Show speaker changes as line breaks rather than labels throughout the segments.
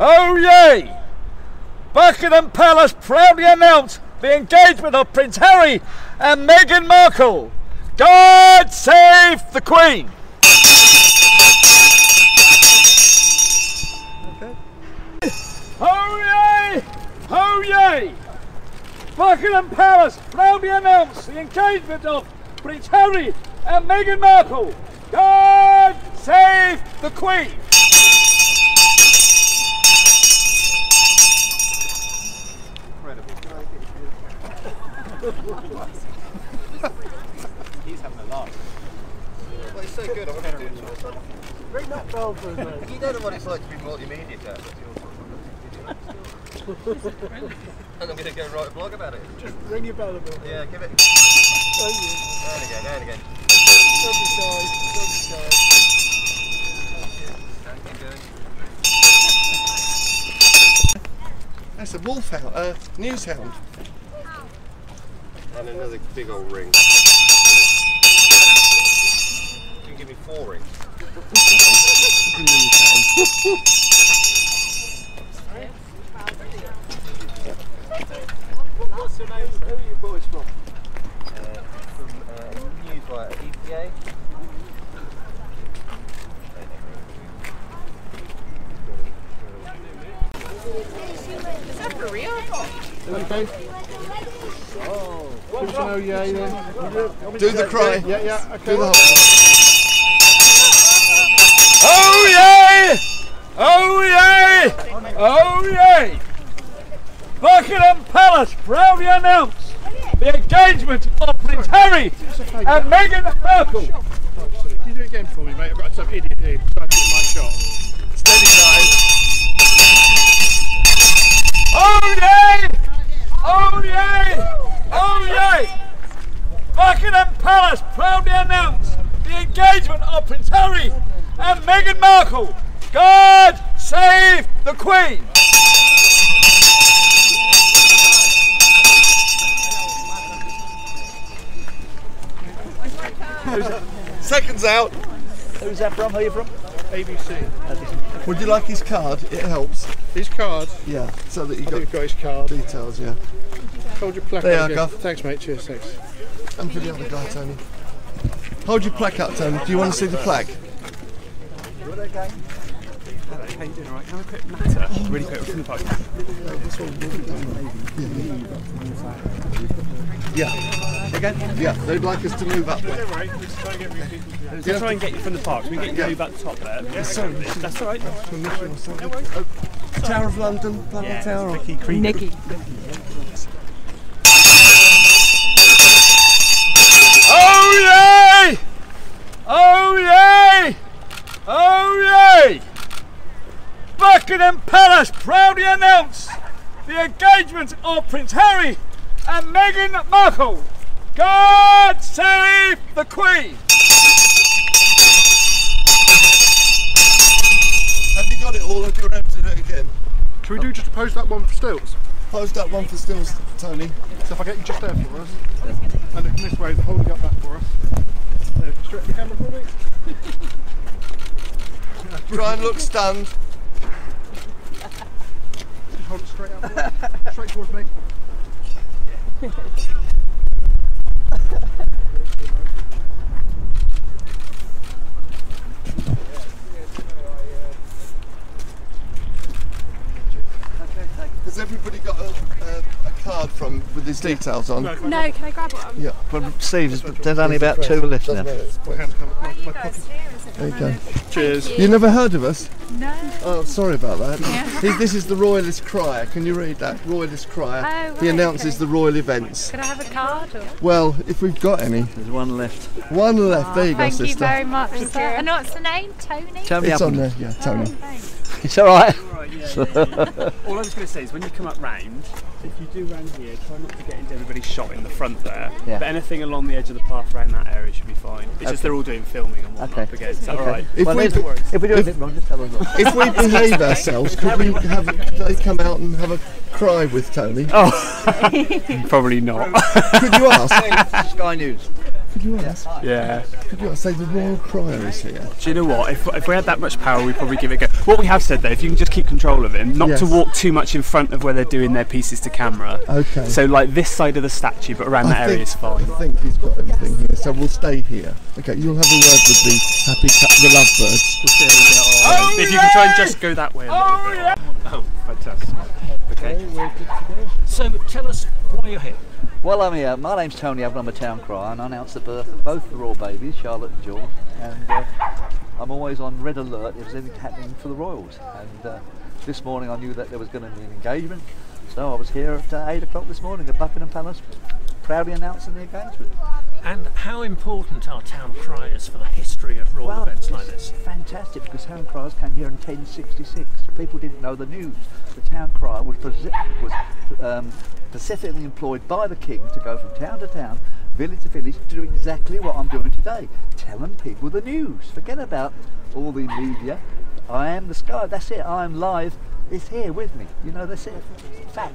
Oh yay! Buckingham Palace proudly announce the engagement of Prince Harry and Meghan Markle. God save the Queen! Oh yay! Oh yay! Buckingham Palace proudly announce the engagement of Prince Harry and Meghan Markle. God save the Queen!
He's having a laugh.
Well, it's so good. I want to do it. You don't know what it's like to be multimedia dad. and I'm going to go write a blog about it.
Just ring your bell a bit.
Yeah, give it.
Thank you.
There we go, there we go.
Don't be shy. Don't be shy.
Keep going.
That's a wolfhound, uh, news hound.
And another big old ring. You can give me four rings.
What's your name? Who are you boys from?
Uh, from uh, Newswire, EPA.
Is that for real?
Okay. Oh. Us an oh.
Do the cry.
Yeah, yeah, okay.
Do the whole
Oh yay! Oh yay! Oh yay! Buckingham Palace proudly announce the engagement of Prince Harry and Meghan Markle.
Can you do it again for me, mate? I've got some idiot here trying to get my shot.
Steady, guys.
Oh yay! Oh yay! Oh yay! Buckingham Palace proudly announce the engagement of Prince Harry and Meghan Markle. God save the Queen!
Seconds out.
Who's that from? Who are you from?
ABC.
Would you like his card? It helps.
His card.
Yeah, so that you
I think
got
you've got his card.
details, yeah.
Hold your placard.
There you are,
again.
Guff.
Thanks, mate. Cheers, thanks.
And for the other guy, Tony. Hold your plaque up, Tony. Do you want to see the plaque?
How you doing? All right. Can I have a quick matter? Really quick. From the post.
Yeah.
Again?
Yeah, they'd like us to move up. there.
Let's try and get you from the park. We Can we get you to move at the top there? Yeah.
Sorry.
That's all right.
Permission or something. Tower of London, London
Yeah.
Tower.
Vicky Creek.
Nikki.
Oh yay! Oh yay! Oh yay! Buckingham Palace proudly announce the engagement of Prince Harry and Meghan Markle. God save the Queen!
Have you got it all? If you're able to do it again.
Should we do just pose that one for stills?
Post that one for stills, Tony.
So if I get you just there for us, and in this way, holding up that for us. Uh, there, straight the camera for me.
Try and look stunned.
Just hold it straight out. for us. Straight towards me.
Has everybody got a, a, a card from with his details on?
No, can I grab one?
Yeah.
Well, Steve, there's, there's only about two left now.
My hand, my, my pocket.
There you go.
Cheers.
You never heard of us?
No.
Oh, sorry about that.
Yeah.
He- this is the Royalist Crier. Can you read that? Royalist Crier.
Oh,
he announces
okay.
the royal events.
Could I have a card? Or?
Well, if we've got any.
There's one left.
One left. there you go,
Thank you very much, sir. And what's the name? Tony?
Tony
It's on there, yeah, Tony.
Oh, thanks.
It's all right.
All I was going to say is when you come up round, if you do round here, try not to get into everybody's shot in the front there.
Yeah.
But anything along the edge of the path around that area should be fine. It's just they're all doing filming and whatnot
Okay.
up against. Is that all right?
If
well,
we-
if, if we do anything wrong, just tell us. off.
If we behave ourselves, could we have they come out and have a cry with Tony?
Oh, probably not.
Could you ask?
Sky News.
Could you ask?
Yeah.
Could you ask? Say the Royal Crier is here.
Do you know what? If, if we had that much power, we'd probably give it a go. What we have said though, if you can just keep control of him, not to walk too much in front of where they're doing their pieces to camera.
Okay.
So like this side of the statue, but around that
I
area is fine.
I think he's got everything here, so we'll stay here. Okay, you'll have a word with the happy cat, the lovebirds.
We'll see how we get on.
Oh,
if you can try and just go that way. A little
Oh,
bit.
yeah.
Oh, fantastic. Okay.
So tell us why you're here.
Well, I'm here. My name's Tony. I'm a town crier, and I announced the birth of both the royal babies, Charlotte and George. And uh, I'm always on red alert if there's anything happening for the royals. And uh, this morning I knew that there was going to be an engagement, so I was here at uh, 8 o'clock this morning at Buckingham Palace, proudly announcing the engagement.
And how important are town criers for the history of royal events like this?
Fantastic, because town criers came here in 1066. People didn't know the news. The town crier was, was um, specifically employed by the king to go from town to town, village to village, to do exactly what I'm doing today, telling people the news. Forget about all the media. I am the sky. That's it. I am live. It's here with me. You know, that's it. Fact.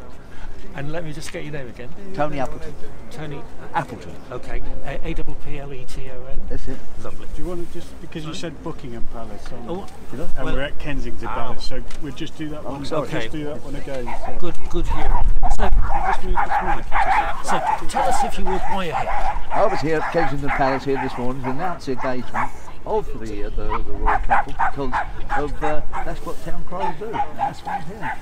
And let me just get your name again.
Tony Appleton.
Tony
Appleton.
Okay. A A double P L E T O N.
That's it.
Lovely.
Do you want to just because you said Buckingham Palace on,
Oh,
and
well-
we're at Kensington
Ow.
Palace, so we'll just do that oh, one.
sorry.
Just do that one again. So.
good, good hearing. So,
Just mic.
So tell us if you would why you're here.
I was here at Kensington Palace here this morning to announce the engagement of the, uh, the, the royal couple because of uh, that's what town criers do. That's.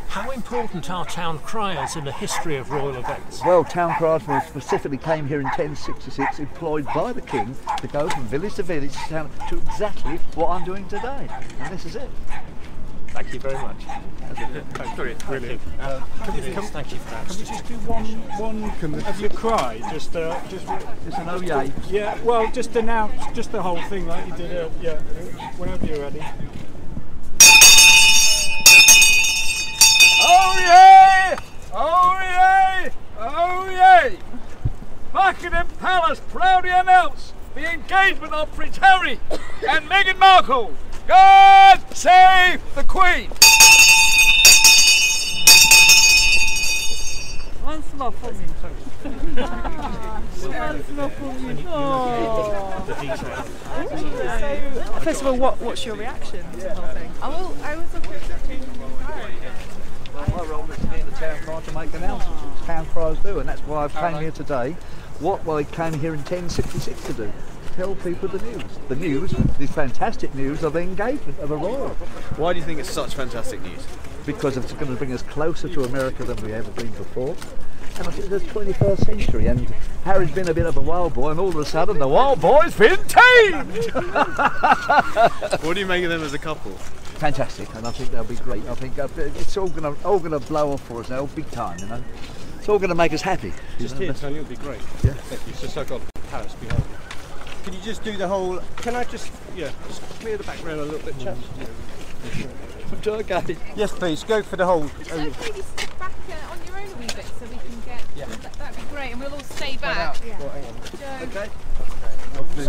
How important are town criers in the history of royal events?
Well, town criers specifically came here in 1066, employed by the king to go from village to village to, town, to exactly what I'm doing today. And this is it.
Thank you very much. Brilliant. Brilliant. Uh, Thank you for that.
Can we just do one, one of your cry? Just, uh, just.
It's an oh yay.
Yeah. Well, just announce just the whole thing like you did. Uh, yeah. Whenever you're ready.
Oh yay! Oh yay! Oh yay! Buckingham Palace proudly announce the engagement of Prince Harry and Meghan Markle. God save the Queen!
First of all, what, what's your reaction to the whole thing?
I will. I was
My role is to be in the town crier to make announcements, which town criers do, and that's why I've came here today. What I came here in 1066 to do. Tell people the news. The news, the fantastic news of the engagement of a royal.
Why do you think it's such fantastic news?
because it's going to bring us closer to America than we ever been before. And I think the 21st century, and Harry's been a bit of a wild boy, and all of a sudden the wild boy's been tamed!
What do you make of them as a couple?
Fantastic, and I think they'll be great. I think uh, it's all going to all going to blow off for us now, big time. You know, it's all going to make us happy.
Just here, Tony, it would be great.
Yeah.
Thank you. Just so I've got Paris behind. Can you just do the whole? Can I just yeah, just clear the background a little bit, chaps?
Okay.
Yes, please. Go for the whole.
So maybe stick back uh, on your own a wee bit so we can get. Yeah. That, that'd be great, and we'll all stay back. Yeah.
Okay.
Lovely.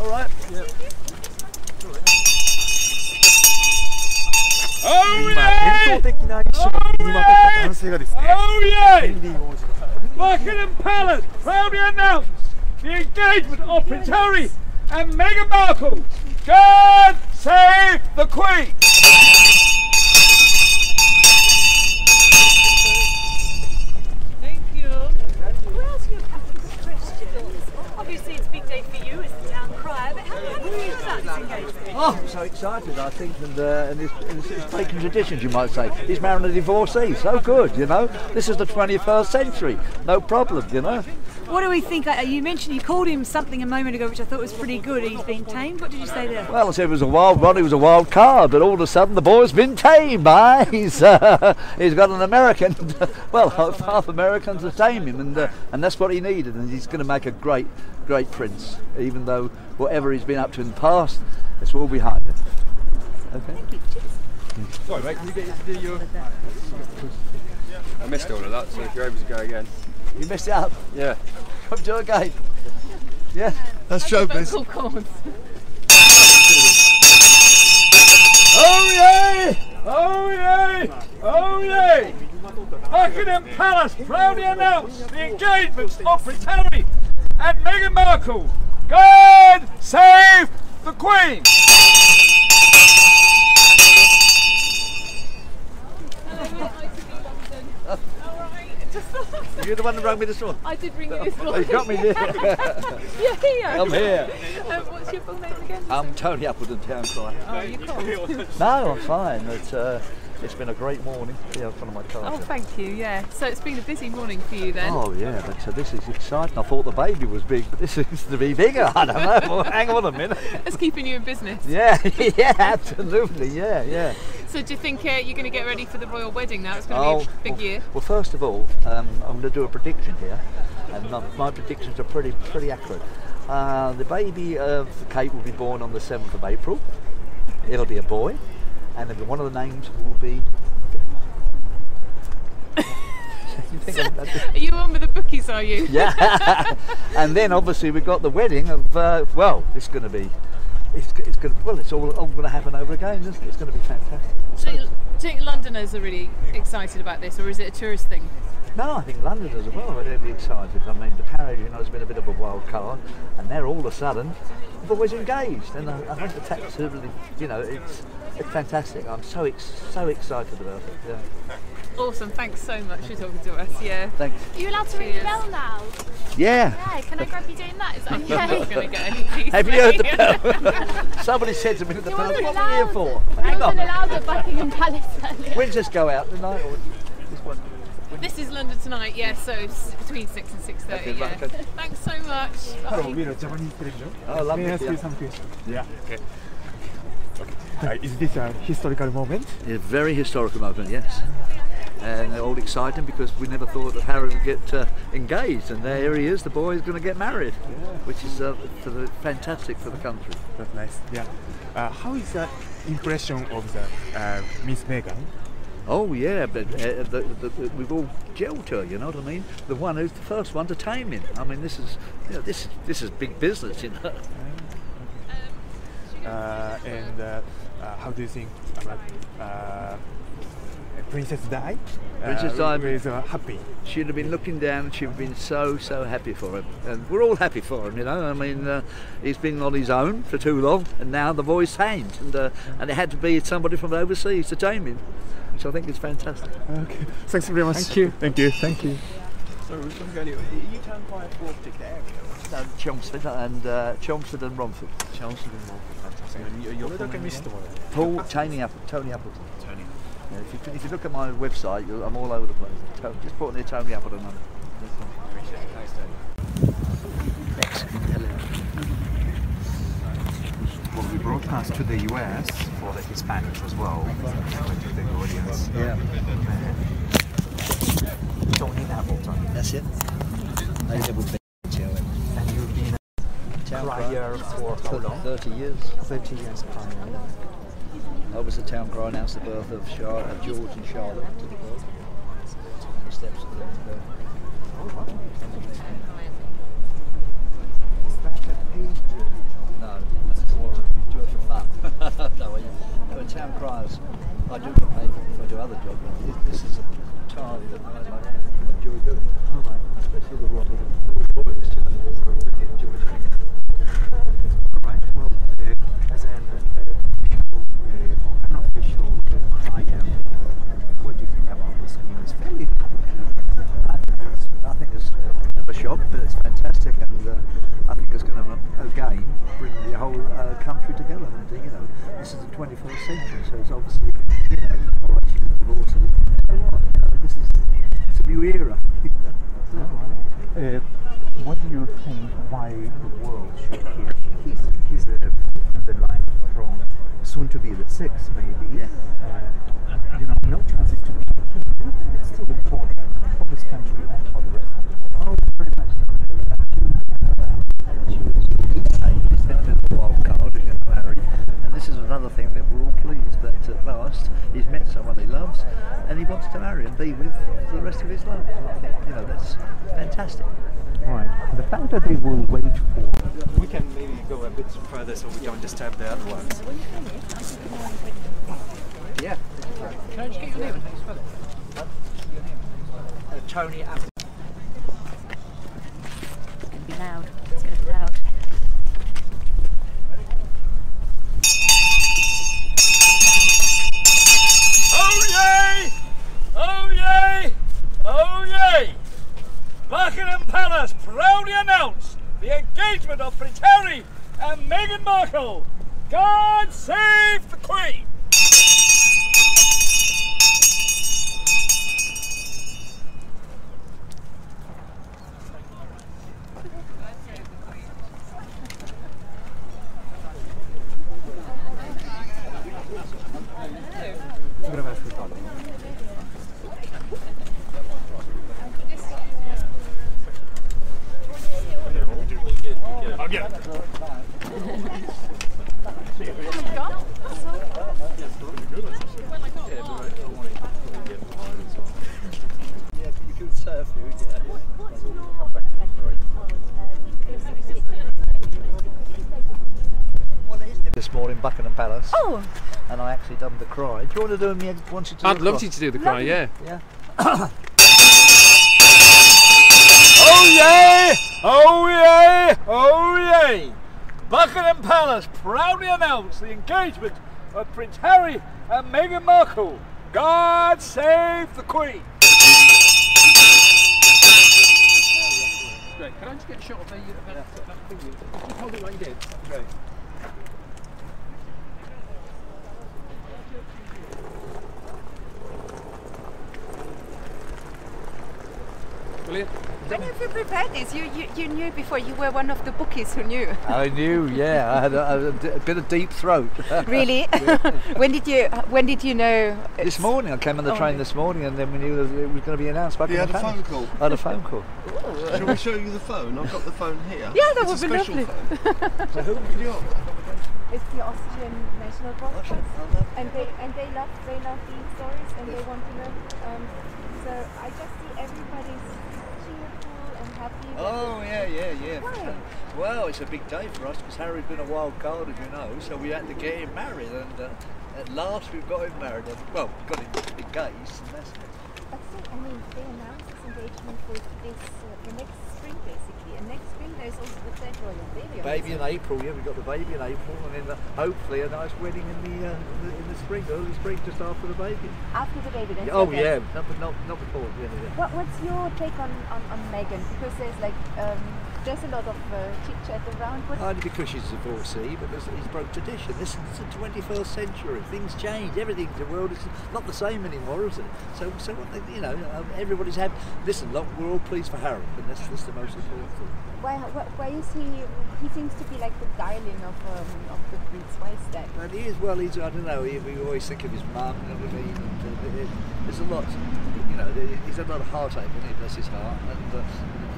All right.
Oh yay! Oh yay! Buckingham Palace proudly announce the engagement of Prince Harry and Meghan Markle. God save the Queen!
Thank you. Can I ask you a couple questions? Obviously, it's big day for you as the town crier, but how, how do you feel about this engagement?
Oh, I'm so excited, I think, and, uh, and it's, it's, it's breaking traditions, you might say. He's marrying a divorcee, so good, you know. This is the 21st century, no problem, you know.
What do we think? Uh, You mentioned you called him something a moment ago, which I thought was pretty good. He's been tamed. What did you say there?
Well, I said it was a wild rod, he was a wild card, but all of a sudden the boy's been tamed, eh? He's, uh, he's got an American, well, half, Americans American to tame him, and, uh, and that's what he needed, and he's going to make a great, great prince, even though whatever he's been up to in the past, it's all behind him. Okay?
Sorry, mate. Can you get do your? I missed all of that, so if you're able to go again.
You messed it up.
Yeah.
Come do it again. Yeah.
That's showbiz.
Vocal cords.
Oh yay! Oh yay! Oh yay! Buckingham Palace proudly announce the engagement of Prince Harry and Meghan Markle. God save the Queen!
One that rang me this morning.
I did ring you this
Oh,
morning.
you got me there.
You're here.
I'm here.
Um, what's your full name again?
I'm Tony Appleton, Town Crier.
Oh, you cold?
No, I'm fine. It's, uh, it's been a great morning. Yeah, front of my car.
Oh, thank you. Yeah. So it's been a busy morning for you then.
Oh yeah, but uh, this is exciting. I thought the baby was big, but this seems to be bigger. I don't know. Well, hang on a minute.
It's keeping you in business.
Yeah, yeah, absolutely. Yeah, yeah.
So do you think uh, you're going to get ready for the royal wedding now? It's going to
Oh,
be a big year.
Well, first of all, um, I'm going to do a prediction here, and my, my predictions are pretty pretty accurate. Uh, the baby of Kate will be born on the 7th of April. It'll be a boy, and then one of the names will be. You think I'm- that's-
Are you on with the bookies? Are you?
yeah. and then obviously we've got the wedding of uh, well, it's going to be, it's, it's going to well, it's all, all going to happen over again, isn't it? It's going to be fantastic.
Do you, do you think Londoners are really excited about this, or is it a tourist thing?
No, I think Londoners as well. They'll be excited. I mean, the Paris, you know, has been a bit of a wild card, and they're all of a sudden, always engaged, and I, I think that's absolutely, you know, it's it's fantastic. I'm so ex- so excited about it. Yeah.
Awesome. Thanks so much for talking to us. Yeah.
Thanks.
Are you allowed to ring the bell now?
Yeah.
Yeah, can I grab you doing that? Is that
I'm
okay?
to get.
Have you heard the bell? Somebody said to me at the
You
bell, what are you here for?
You
Hang
wasn't allowed at Buckingham Palace earlier.
When's this go out tonight? Or this one?
This is London tonight, yeah. So it's between six and six thirty.
Okay, right,
yeah.
okay.
Thanks so much.
Hello,
Bye.
we are Japanese television.
Oh, lovely,
May I ask
yeah.
you some questions? Yeah. Okay. okay. Uh, is this a historical moment?
A very historical moment, yes. And they're all exciting because we never thought that Harry would get uh, engaged, and there he is. The boy is going to get married, which is uh, for the, fantastic for the country.
That's nice. Yeah. Uh, how is the impression of the uh, Miss Meghan?
Oh yeah, but uh, the, the, the, we've all gelled her. You know what I mean? The one who's the first one to tame him. I mean, this is you know, this is this is big business, you know.
Uh, and uh, uh, how do you think about uh, Princess Di?
Princess
uh,
Di-
is uh, happy.
She'd have been looking down and she'd have been so, so happy for him. And we're all happy for him, you know. I mean, uh, he's been on his own for too long and now the boy's tamed. And, uh, and it had to be somebody from overseas to tame him, which I think is fantastic.
Okay. Thanks very much. Thank you. Thank you. Thank you.
So, which one's going to, are you town crier for a particular area?
No, Chelmsford and uh, Chelmsford and Romford.
Chelmsford and Romford, fantastic. And you- you're from?
Paul Tony Apple, Tony Appleton. Tony. Yeah, if, you, if you look at my website, I'm all over the place. Just put in there Tony Appleton. on it.
Appreciate it. Thanks, Tony.
Hello.
Well, we broadcast to the US for the Hispanics as well, to the audience.
Yeah.
Tony Appleton.
That's it. I never been to it.
And you've been a crier for how long?
30 years.
30 years crier.
I was the town crier, announced the birth of, Char- of George and Charlotte to the world. The steps of the
Is that a paid
No, that's more you do it for fun. no, when you, when town criers, I do get paid if I do other jobs. but This, this is entirely that I like enjoy doing. Especially with the boys do. Really enjoy doing it.
Right. Well, uh, as an uh, official uh, or unofficial uh, crier, what do you think about this scheme? It's fairly
I think it's, I think it's uh, a bit of a shock, but it's fantastic, and uh, I think it's going to again bring the whole uh, country together. And uh, you know, this is the 21st century, so it's obviously you know, all right, she's. You know what? You know, this is it's a new era.
Uh, what do you think why the world should hear? He's, he's uh, the line from soon to be the
that
they will wait for
We can maybe go a bit further so we don't disturb the other ones.
Yeah.
Can I just get your name and how you spell it?
Uh, Tony Apple.
Be loud. It's gonna be loud.
engagement of Prince Harry and Meghan Markle. God save the Queen!
I'll get
Yeah, you could surf, you, yeah. This morning, Buckingham
Oh.
And I actually done the cry. Do you want to do me? Want you to do
I'd love you to do the cry, yeah.
Yeah.
Oh yay! Oh yay! Oh yay! Buckingham Palace proudly announced the engagement of Prince Harry and Meghan Markle. God save the Queen!
Great. Can I just get a shot of the, uh, that, that thing? Just hold it like you did.
Okay.
Brilliant.
When have you prepared this? You, you, you knew before, you were one of the bookies who knew.
I knew, yeah. I had a, a, a bit of deep throat.
really? when did you when did you know?
This morning, I came on the
Oh,
train
really?
this morning, and then we knew that it was going to be announced. Back
You
in
had
the
a phone call?
I had a phone call.
Shall we show you the phone? I've got the phone here.
Yeah, that
it's
would
a
be
special
lovely.
phone. So who can you
It's the Austrian National Broadcast, and they and they love they love these stories and they want to know. Um, so I just see everybody's cheerful and happy. that
Oh yeah, yeah, yeah.
Why?
Well, it's a big day for us because Harry's been a wild card, as you know. So we had to get him married, and uh, at last we've got him married. And, well, got him engaged, and that's
But still, I mean, they announced his engagement for this uh, the next spring basically, and next spring there's also the baby.
baby in April. Yeah, we got the baby in April, and then uh, hopefully a nice wedding in the, uh, in the in the spring, early spring, just after the baby.
After the baby, then.
Oh
so
yeah, not, not, not before. Yeah, yeah.
What, what's your take on, on, on Meghan? Because there's like um, there's a lot of uh, chit chat around. What,
Only because she's a divorcee, but is broke tradition. This is the 21st century. Things change. Everything. The world is not the same anymore, is it? So, so what they- you know, um, everybody's happy. Listen, look, we're all pleased for Harry, and that's, that's the most important thing.
why, why, why is he? He seems to be like the darling of um, of the Prince. Why is that?
And he is well. He's I don't know. He, we always think of his mum and everything. And, uh, there's a lot. You know, he's had a lot of heartache, and he bless his heart, and uh,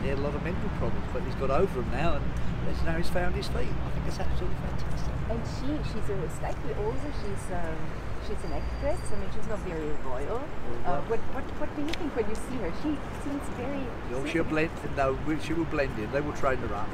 he had a lot of mental problems, but he's got over them now, and now he's found his feet. I think it's absolutely fantastic.
And she, she's a slightly older. She's um, she's an actress. I mean, she's not very royal. Uh, what, what what do you think when you see her? She seems very.
No, she'll blend. No, she will blend in. They will train her up.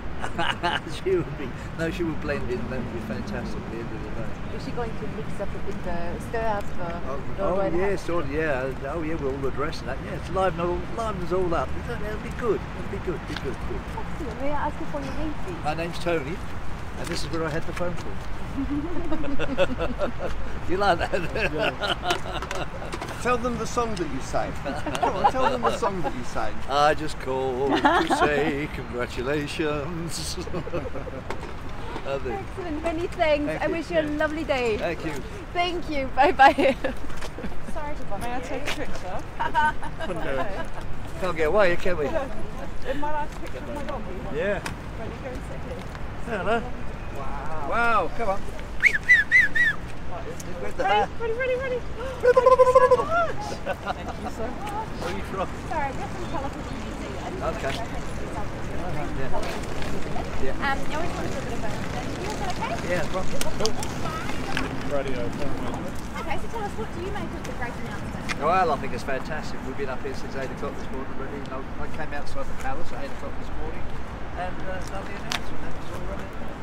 she will be. No, she will blend in. That will be fantastic. At the end of the day.
Is she going to mix up a bit, uh, stir up? Uh,
Oh
royal
yes, oh yeah, oh yeah, we're all addressing that. Yeah, it's liven all, liven us all up. It'll, be good. it'll be good. It'll be good. Be good. Good.
Excellent. May I ask you for your name, please?
My name's Tony, and this is where I had the phone call. you like that?
Tell them the song that you sang. Come on, tell them the song that you sang.
I just called to say congratulations.
Excellent. Many thanks.
Thank
I wish you a lovely day.
Thank you.
Thank you. Bye bye. Sorry to bother
May I take a picture?
Can't get away, can we?
Am I allowed to picture of my dog.
Yeah.
Ready, go and sit here.
Hello. Wow. Wow, come on. With the
Ready, ready, ready, ready. Thank you so much. Thank you so much.
Where are you from?
Sorry, just some television music. I didn't
Okay.
Yeah. Um, I always want to do a bit of a. Is that okay?
Yeah, well,
Radio.
Okay, so tell us, what do you make of the great announcement?
well, I think it's fantastic. We've been up here since 8 o'clock this morning already. You I came outside the palace at 8 o'clock this morning and uh, lovely announcement. That was all running.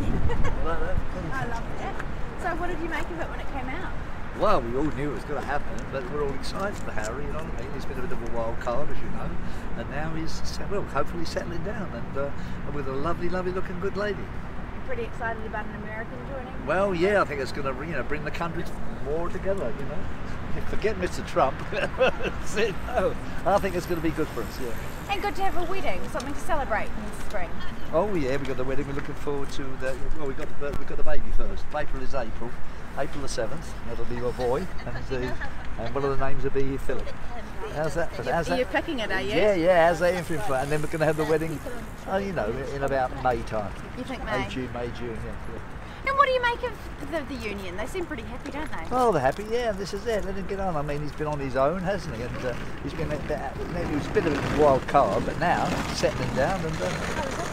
Like that.
I love it. So, what did you make of it when it came out?
Well, we all knew it was going to happen, but we're all excited for Harry, you know what I mean? He's been a bit of a wild card, as you know, and now he's, well, hopefully settling down and uh, with a lovely, lovely looking good lady.
You're pretty excited about an American joining?
Well, yeah, I think it's going to you know bring the countries more together. You know, forget Mr. Trump. That's. No, I think it's going to be good for us. Yeah.
And good to have a wedding, something to celebrate in the spring.
Oh yeah, we got the wedding. We're looking forward to the. Well, we got the we got the baby first. April is April. April the seventh. That'll be a boy, and the and one of the names will be Philip. How's that?
You're,
How's
you're
that?
picking it, are you?
Yeah, yeah. How's that infant for? And then we're going to have the wedding. Oh, you know, in about May time.
You think
May,
May?
June, May, June. Yeah. yeah.
And what do you make of the, the union? They seem pretty happy, don't they?
Oh, they're happy. Yeah, this is it. Let him get on. I mean, he's been on his own, hasn't he? And uh, he's been a bit, he was a bit of a wild card, but now settling down and uh,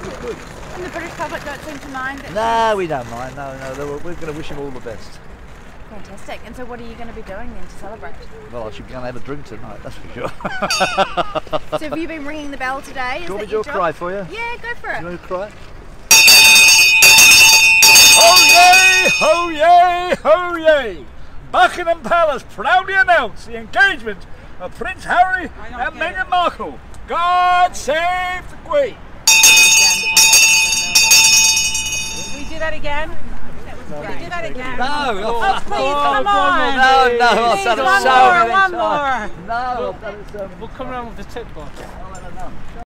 he's good.
And the British public don't seem to mind.
No, we don't mind. No, no, we're going to wish him all the best.
Fantastic. And so, what are you going to be doing then to celebrate?
Well, I should be going to have a drink tonight, that's for sure.
so, have you been ringing the bell today? Is
Do you want me to do a cry for you?
Yeah, go for it.
You want to cry?
Ho yay! Oyez! Ho yay! Buckingham Palace proudly announce the engagement of Prince Harry and Meghan Markle. God save the Queen!
Can we do that again? Can we do that again?
No,
Oh, please, come
no,
on.
no, no, I've
Please,
done it
one
so
more,
many
one
times.
more.
No, I've done it so many
We'll come around with the tip box.
I don't know.